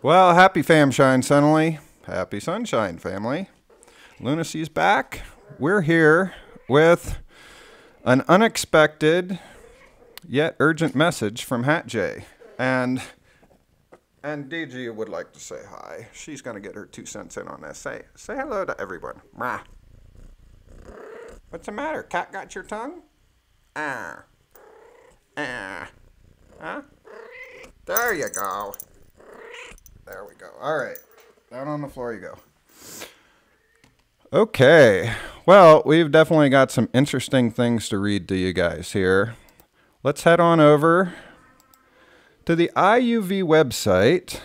Well, happy Famshine suddenly. Happy Sunshine family. Luna See's back. We're here with an unexpected yet urgent message from Hat J. And and DG would like to say hi. She's gonna get her two cents in on this. Say say hello to everyone. Rah. What's the matter? Cat got your tongue? Ah. Ah. Huh? There you go. There we go. All right. Down on the floor you go. Okay. Well, we've definitely got some interesting things to read to you guys here. Let's head on over to the IUV website.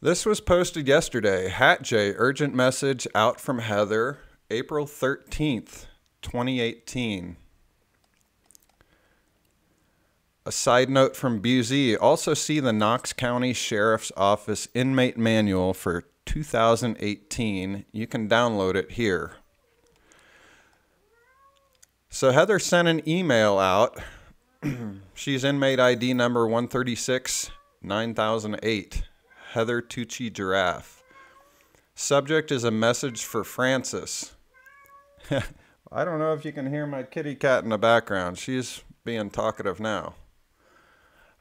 This was posted yesterday. Hat J urgent message out from Heather, April 13th, 2018. A side note from Busey also see the Knox County Sheriff's Office Inmate Manual for 2018. You can download it here. So Heather sent an email out. She's inmate ID number 136 9008. Heather Tucci-Jarraf. Subject is a message for Francis. I don't know if you can hear my kitty cat in the background. She's being talkative now.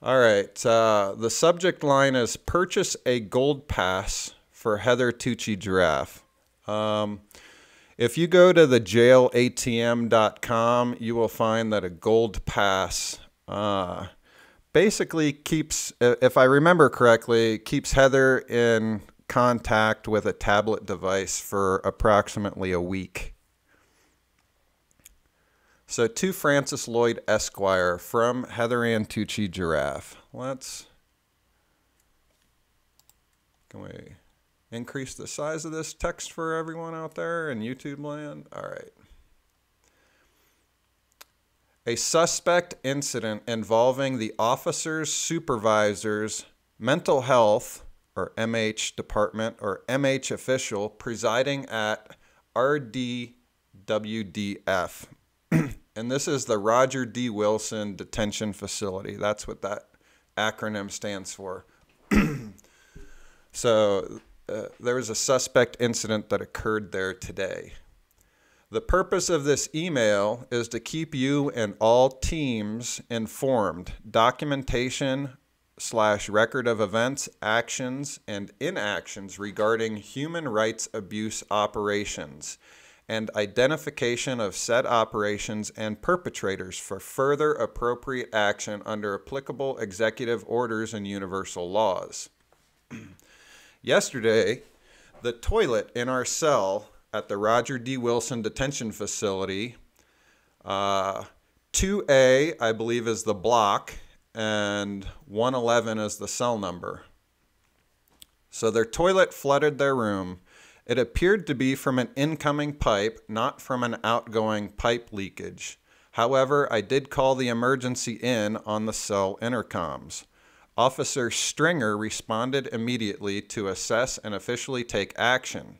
All right. Uh, the subject line is purchase a gold pass for Heather Tucci-Jarraf. Um, if you go to the jailatm.com, you will find that a gold pass uh, basically keeps, if I remember correctly, keeps Heather in contact with a tablet device for approximately a week. So to Francis Lloyd Esquire from Heather Ann Tucci-Jarraf. Let's can we increase the size of this text for everyone out there in YouTube land? All right. A suspect incident involving the officer's supervisor's mental health or MH department or MH official presiding at RDWDF and this is the Roger D. Wilson Detention Facility. That's what that acronym stands for. so uh, there was a suspect incident that occurred there today. The purpose of this email is to keep you and all teams informed. Documentation slash record of events, actions, and inactions regarding human rights abuse operations and identification of said operations and perpetrators for further appropriate action under applicable executive orders and universal laws. Yesterday, the toilet in our cell at the Roger D. Wilson Detention Facility, uh, 2A, I believe, is the block, and 111 is the cell number. So their toilet flooded their room it appeared to be from an incoming pipe, not from an outgoing pipe leakage. However, I did call the emergency in on the cell intercoms. Officer Stringer responded immediately to assess and officially take action.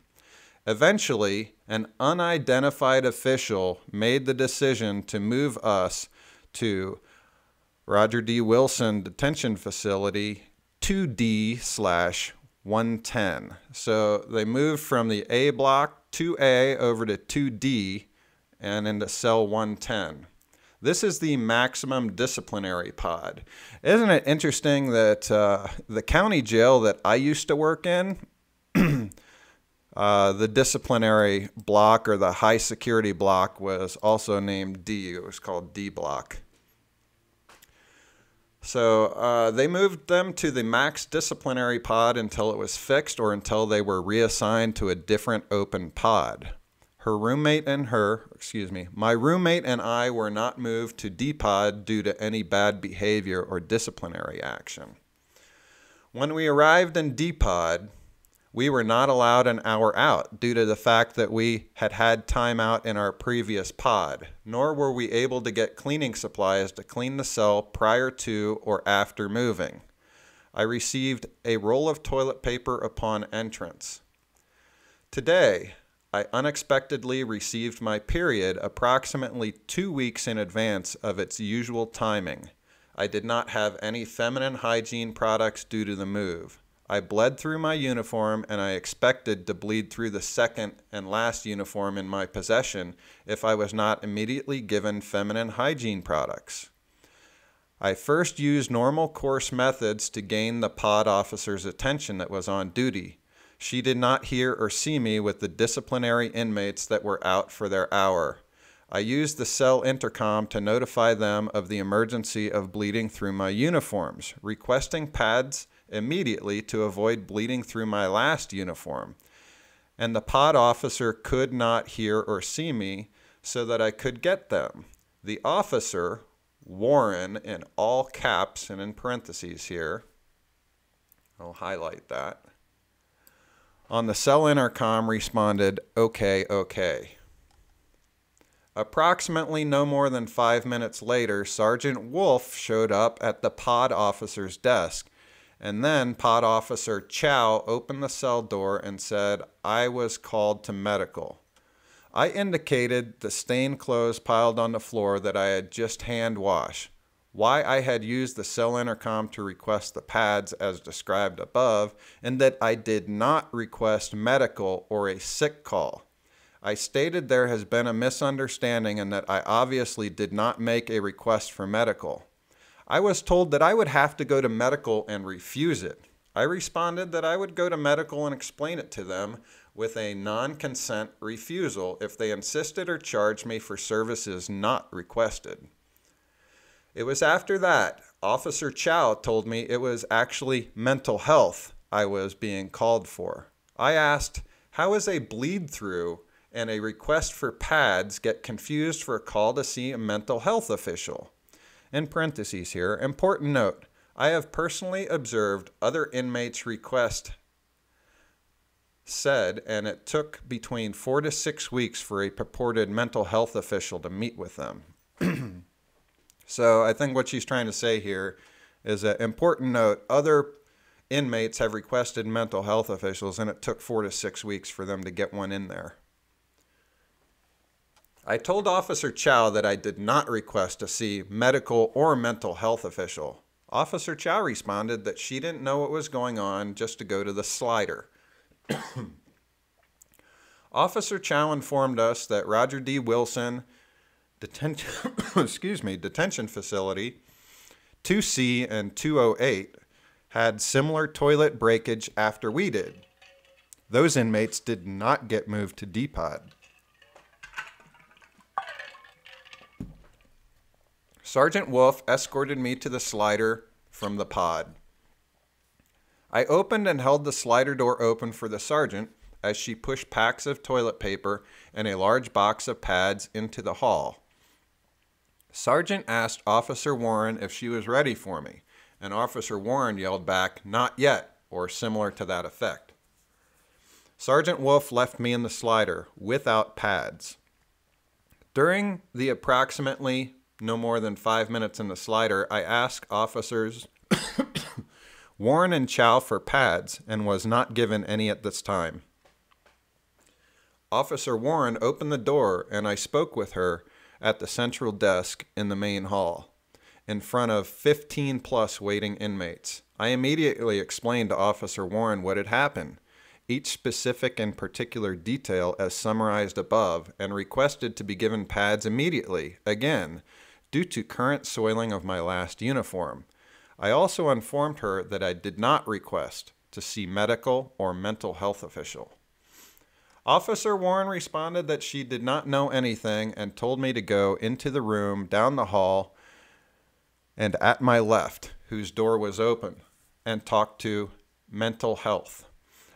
Eventually, an unidentified official made the decision to move us to Roger D. Wilson Detention Facility 2D slash 110. So they moved from the A block 2A over to 2D and into cell 110. This is the maximum disciplinary pod. Isn't it interesting that uh, the county jail that I used to work in, uh, the disciplinary block or the high security block was also named D. It was called D block. So uh, they moved them to the max disciplinary pod until it was fixed or until they were reassigned to a different open pod. Her roommate and her, excuse me, my roommate and I were not moved to D pod due to any bad behavior or disciplinary action. When we arrived in D pod, we were not allowed an hour out due to the fact that we had had time out in our previous pod, nor were we able to get cleaning supplies to clean the cell prior to or after moving. I received a roll of toilet paper upon entrance. Today, I unexpectedly received my period approximately two weeks in advance of its usual timing. I did not have any feminine hygiene products due to the move. I bled through my uniform and I expected to bleed through the second and last uniform in my possession if I was not immediately given feminine hygiene products. I first used normal course methods to gain the pod officer's attention that was on duty. She did not hear or see me with the disciplinary inmates that were out for their hour. I used the cell intercom to notify them of the emergency of bleeding through my uniforms, requesting pads immediately to avoid bleeding through my last uniform. And the pod officer could not hear or see me so that I could get them. The officer, Warren, in all caps and in parentheses here, I'll highlight that, on the cell intercom responded, okay, okay. Approximately no more than five minutes later, Sergeant Wolf showed up at the pod officer's desk, and then pod officer Chow opened the cell door and said, I was called to medical. I indicated the stained clothes piled on the floor that I had just hand washed, why I had used the cell intercom to request the pads as described above, and that I did not request medical or a sick call. I stated there has been a misunderstanding and that I obviously did not make a request for medical. I was told that I would have to go to medical and refuse it. I responded that I would go to medical and explain it to them with a non consent refusal if they insisted or charged me for services not requested. It was after that Officer Chow told me it was actually mental health I was being called for. I asked, How is a bleed through and a request for pads get confused for a call to see a mental health official. In parentheses here, important note I have personally observed other inmates' request said, and it took between four to six weeks for a purported mental health official to meet with them. so I think what she's trying to say here is an important note other inmates have requested mental health officials, and it took four to six weeks for them to get one in there. I told Officer Chow that I did not request to see medical or mental health official. Officer Chow responded that she didn't know what was going on just to go to the slider. Officer Chow informed us that Roger D. Wilson detention excuse me, detention facility 2C and 208 had similar toilet breakage after we did. Those inmates did not get moved to D-Pod. Sergeant Wolf escorted me to the slider from the pod. I opened and held the slider door open for the sergeant as she pushed packs of toilet paper and a large box of pads into the hall. Sergeant asked Officer Warren if she was ready for me, and Officer Warren yelled back, Not yet, or similar to that effect. Sergeant Wolf left me in the slider without pads. During the approximately no more than five minutes in the slider, I asked officers Warren and Chow for pads and was not given any at this time. Officer Warren opened the door and I spoke with her at the central desk in the main hall in front of 15 plus waiting inmates. I immediately explained to Officer Warren what had happened, each specific and particular detail as summarized above, and requested to be given pads immediately, again, due to current soiling of my last uniform. I also informed her that I did not request to see medical or mental health official. Officer Warren responded that she did not know anything and told me to go into the room down the hall and at my left, whose door was open, and talk to mental health.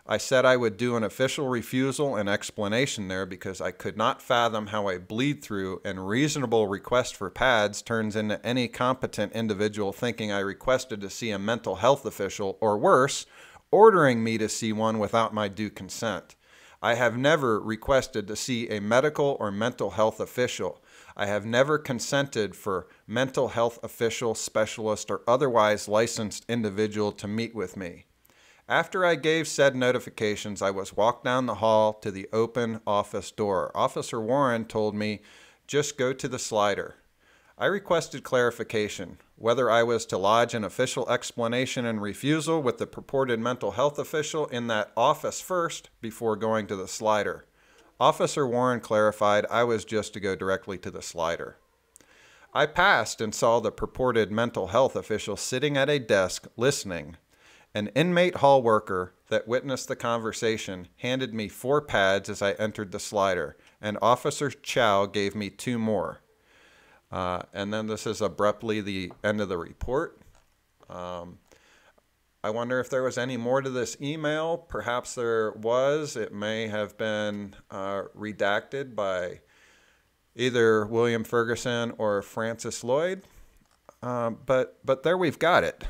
I said I would do an official refusal and explanation there because I could not fathom how a bleed through and reasonable request for pads turns into any competent individual thinking I requested to see a mental health official, or worse, ordering me to see one without my due consent. I have never requested to see a medical or mental health official. I have never consented for mental health official, specialist, or otherwise licensed individual to meet with me. After I gave said notifications, I was walked down the hall to the open office door. Officer Warren told me, just go to the slider. I requested clarification whether I was to lodge an official explanation and refusal with the purported mental health official in that office first before going to the slider. Officer Warren clarified I was just to go directly to the slider. I passed and saw the purported mental health official sitting at a desk listening. An inmate hall worker that witnessed the conversation handed me four pads as I entered the slider, and Officer Chow gave me two more. Uh, and then this is abruptly the end of the report. Um, I wonder if there was any more to this email. Perhaps there was. It may have been uh, redacted by either William Ferguson or Francis Lloyd. Um, but, but there we've got it.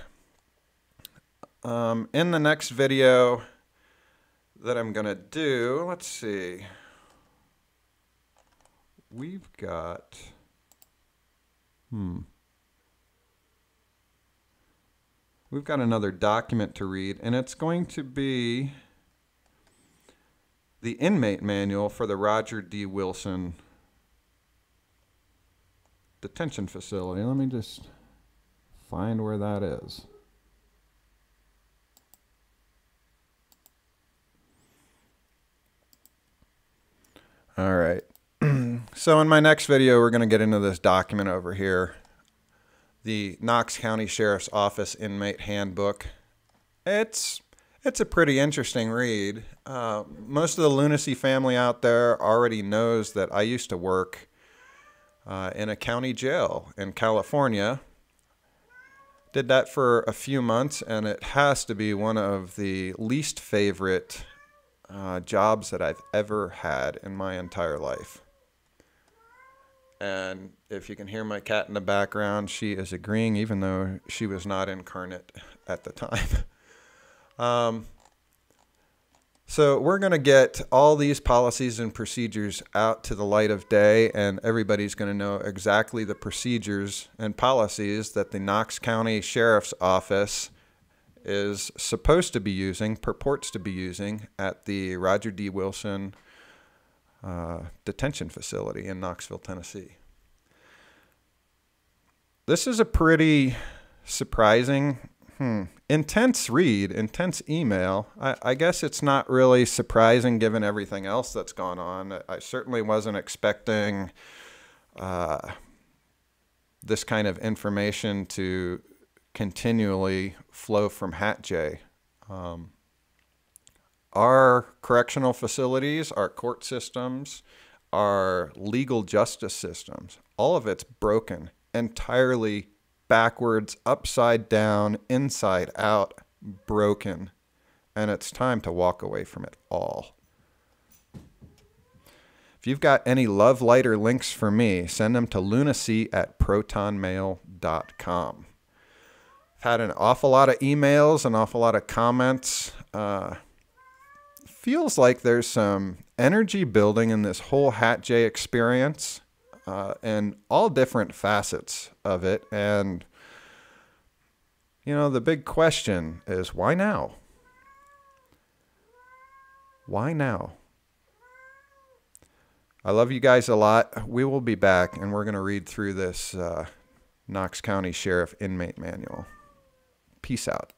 Um, in the next video that I'm going to do, let's see. We've got... Hmm. We've got another document to read, and it's going to be the inmate manual for the Roger D. Wilson detention facility. Let me just find where that is. All right. so in my next video, we're going to get into this document over here, the Knox County Sheriff's Office Inmate Handbook. It's it's a pretty interesting read. Uh, most of the Luna See family out there already knows that I used to work uh, in a county jail in California. Did that for a few months, and it has to be one of the least favorite uh, jobs that I've ever had in my entire life. And if you can hear my cat in the background, she is agreeing, even though she was not incarnate at the time. um, so we're going to get all these policies and procedures out to the light of day, and everybody's going to know exactly the procedures and policies that the Knox County Sheriff's Office is supposed to be using, purports to be using at the Roger D. Wilson uh, detention facility in Knoxville, Tennessee. This is a pretty surprising, hmm, intense read, intense email. I, I, guess it's not really surprising given everything else that's gone on. I certainly wasn't expecting uh, this kind of information to continually flow from HatJ. Um, our correctional facilities, our court systems, our legal justice systems, all of it's broken entirely backwards, upside down, inside out, broken. And it's time to walk away from it all. If you've got any love lighter links for me, send them to lunacy at protonmail.com had an awful lot of emails, an awful lot of comments. Uh, feels like there's some energy building in this whole Hat J experience uh, and all different facets of it. And, you know, the big question is why now? Why now? I love you guys a lot. We will be back and we're going to read through this uh, Knox County Sheriff Inmate Manual. Peace out.